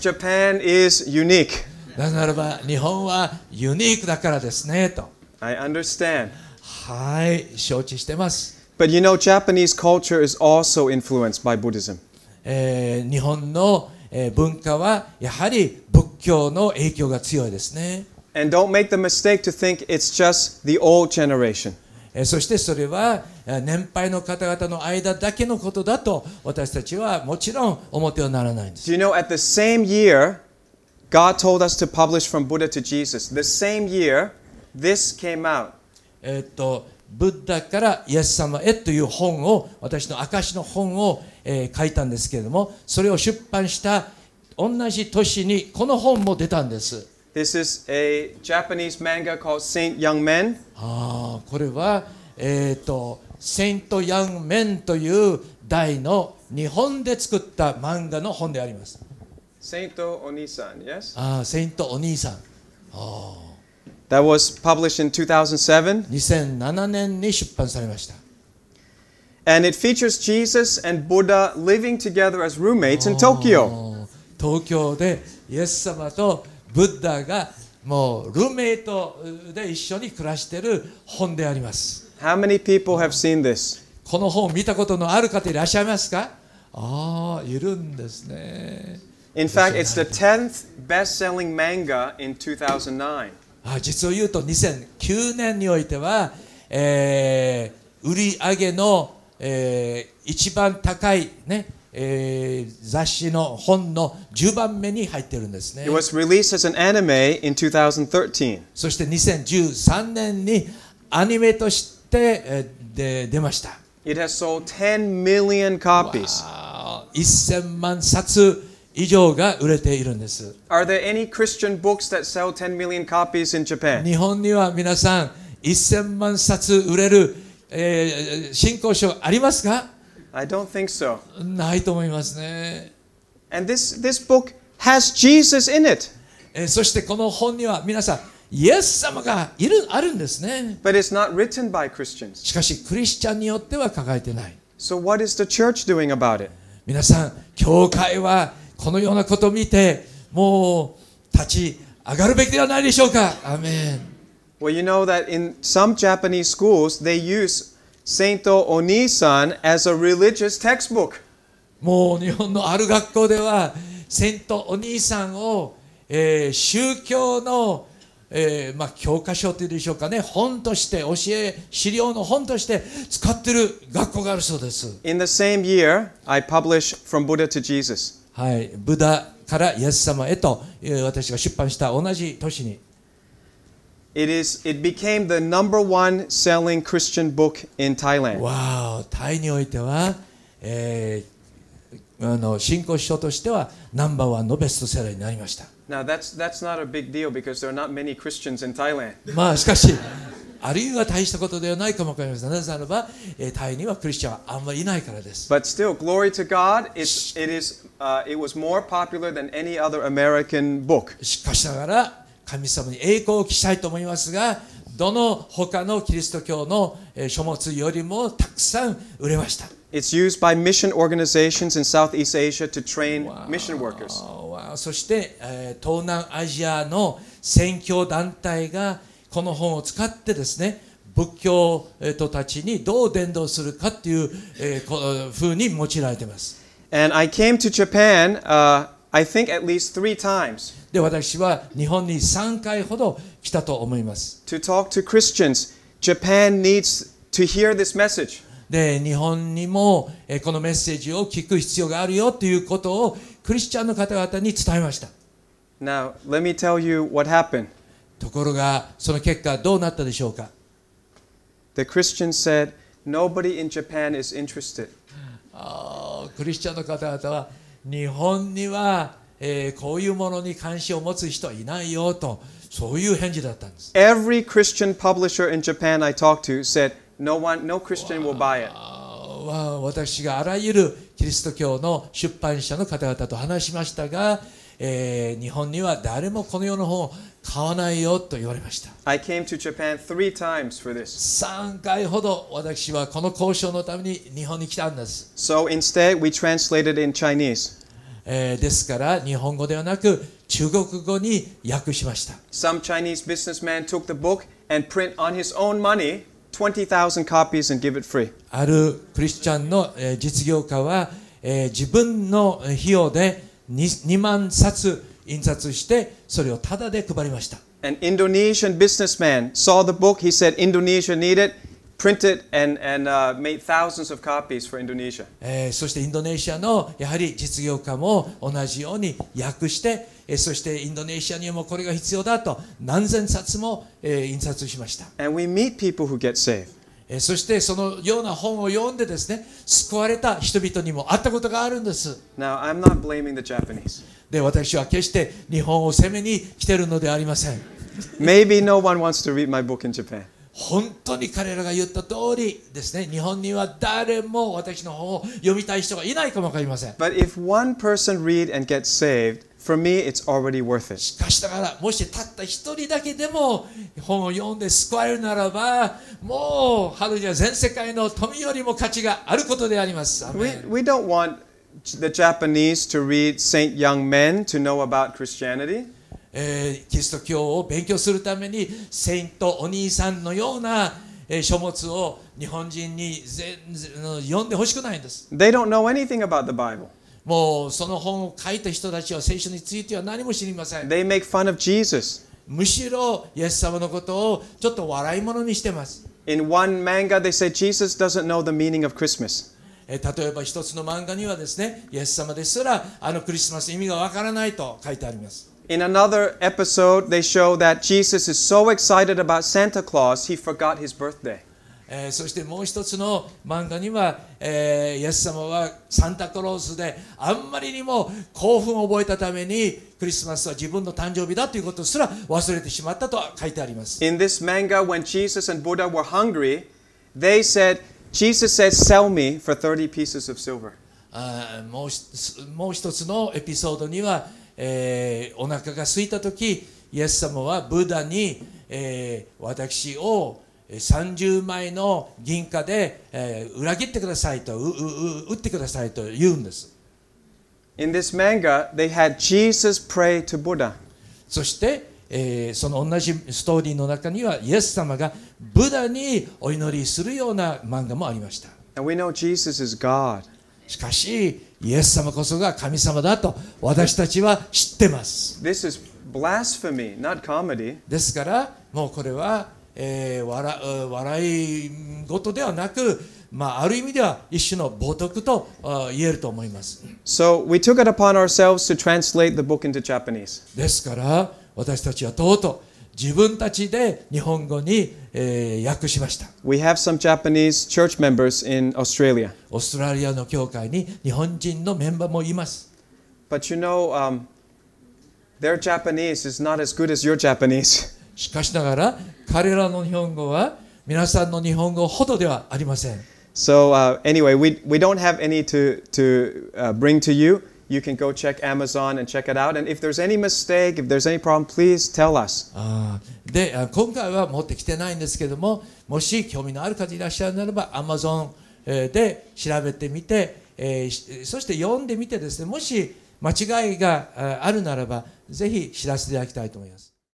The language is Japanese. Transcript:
Japan is unique. なぜならば日本はユニークだからですねと I understand. はい承知してます、 But you know, Japanese culture is also influenced by Buddhism. えー日本の、えー文化はやはり仏教の影響が強いですね And don't make the mistake to think it's just the old generation. えーそしてそれはえー年配の方々の間だけのことだと私たちはもちろん思ってはならないんです Do you know, at the same year, God told us to publish from Buddha to Jesus. The same year, this came out. えーっとブッダからイエス様へという本を私の証の本を、えー書いたんですけれどもそれを出版した同じ年にこの本も出たんです This is a Japanese manga called Saint Young Men. ああこれはえっ、とセイント・ヤング・メンという題の日本で作った漫画の本であります Saint Onisan, yes? ああセイントお兄さん That was published in 2007. 2007年に出版されました And it features Jesus and Buddha living together as roommates in Tokyo. おー東京でイエス様と ブッダがもうルーメイトで一緒に暮らしている本であります How many people have seen this? この本を見たことのある方いらっしゃいますか？ああいるんですね In fact, it's the 10th best selling manga in 2009. あ実を言うと2009年においては、えー売り上げの、えー一番高い、ねえー雑誌の本の10番目に入ってるんですね It was released as an anime in 2013. そして2013年にアニメとして、えーで出ました It has sold 10 million copies. あー1000万冊以上が売れているんです Are there any Christian books that sell 10 million copies in Japan? 日本には皆さん1000万冊売れる、えー新興書ありますか I don't think so. ないと思いますね、And this, this book has Jesus in it, えーそしてこの本には皆さんイエス様がいるあるんですね but it's not written by Christians. しかしクリスチャンによっては書かれてない So, what is the church doing about it? 皆さん教会はこのようなことを見てもう立ち上がるべきではないでしょうかアーメン Well, you know that in some Japanese schools, they use Sainto Onisan as a religious textbook. もう日本のある学校ではセントお兄さんを、えー宗教の、えーまあ、教科書というでしょうかね本として教え資料の本として使ってる学校があるそうです In the same year, I published From Buddha to Jesus. はいブダからイエス様へと、えー私が出版した同じ年に It, is, it became the number one selling Christian book in Thailand. わあタイにおいては、えーあの信仰書としてはナンバーワンのベストセラーになりました Now, that's, that's not a big deal because there are not many Christians in Thailand. まあしかしあるいは大したことではないかもわかりませんなぜならば、えータイにはクリスチャンはあんまりいないからです But still, glory to God, it's, it, is, uh, it was more popular than any other American book. しかしながら 神様に栄光を期したいと思いますがどの他のキリスト教のえー書物よりもたくさん売れました。It's used by mission organizations in Southeast Asia to train mission workers. そして、えー東南アジアの宣教団体がこの本を使ってですね仏教徒たちにどう伝道するかっていう、えーこ風に用いられています。And I came to Japan, uh, I think at least three times, で私は日本に3回ほど来たと思います to talk to Christians. Japan needs to hear this message. で日本にもえーこのメッセージを聞く必要があるよということをクリスチャンの方々に伝えました Now, let me tell you what happened. ところがその結果どうなったでしょうか The Christians said, Nobody in Japan is interested. クリスチャンの方々は日本には、えーこういうものに関心を持つ人はいないよとそういう返事だったんです Every Christian publisher in Japan I talked to said, No one, no Christian will buy it. 私があらゆるキリスト教の出版社の方々と話しましたが、えー日本には誰もこの世の本を買わないよと言われました I came to Japan three times for this. 3回ほど私はこの交渉のために日本に来たんです So instead, we translated in Chinese. えーですから日本語ではなく中国語に訳しました Some Chinese businessman took the book and print on his own money 20,000 copies and give it free. あるクリスチャンのえー実業家は、えー自分の費用で 2, 2万冊印刷してそれをタダで配りました An Indonesian businessman saw the book. He said Indonesia needed, printed and, and uh, made thousands of copies for Indonesia. えーそしてインドネシアのやはり実業家も同じように訳して、えーそしてインドネシアにもこれが必要だと何千冊も、えー印刷しました、And we meet people who get saved. えーそしてそのような本を読んでですね救われた人々にも会ったことがあるんです Now, I'm not blaming the Japanese. で私は決して日本を責めに来てるのではありません Maybe no one wants to read my book in Japan. 本当に彼らが言った通りですね日本には誰も私の本を読みたい人がいないかもわかりません But if one person read and gets saved, for me, it's already worth it. しかしながらもしたった一人だけでも本を読んで救われるならばもうハルには全世界の富よりも価値があることであります。ア We, we don't want the Japanese to read Saint Young Men to know about Christianity. えーキリスト教を勉強するためにセイントお兄さんのような、えー書物を日本人に全然の読んでほしくないんです。They don't know anything about the Bible. もうその本を書いた人たちは聖書については何も知りません。They make fun of Jesus. むしろイエス様のことをちょっと笑い物にしてます。In one manga, they say Jesus doesn't know the meaning of Christmas. えー例えば一つの漫画にはですね、イエス様ですらあのクリスマス意味がわからないと書いてあります。In another episode, they show that Jesus is so excited about Santa Claus, he forgot his birthday. えーそしてもう一つの漫画には、えーイエス様はサンタクロースであんまりにも興奮を覚えたためにクリスマスは自分の誕生日だということすら忘れてしまったと書いてあります。In this manga, when Jesus and Buddha were hungry, they said, Jesus said, Sell me for 30 pieces of silver. もうひもう一つのエピソードには、えーお腹が空いた時イエス様はブダに、えー私をえー30枚の銀貨で、えー裏切ってくださいとううう打ってくださいと言うんです In this manga, they had Jesus pray to Buddha. そして、えーその同じストーリーの中にはイエス様がブダにお祈りするような漫画もありました And we know Jesus is God. しかしイエス様こそが神様だと私たちは知ってます This is blasphemy, not comedy. ですからもうこれは、えー笑う笑い事ではなく、まあ、ある意味では一種の冒涜とあ言えると思います So we took it upon ourselves to translate the book into Japanese. ですから私たちはとうとう自分たちで日本語に、えー訳しました We have some Japanese church members in Australia. オーストラリアの教会に日本人のメンバーもいます But you know, um, their Japanese is not as good as your Japanese. しかしながら彼らの日本語は皆さんの日本語ほどではありません So uh, anyway, we, we don't have any to, to uh, bring to you. You can go check Amazon and check it out. And if there's any mistake, if there's any problem, please tell us. であ今回は持ってきてないんですけどももし興味のある方いらっしゃるならば Amazon えーで調べてみて、えーしそして読んでみてですねもし間違いがああるならばぜひ知らせていただきたいと思います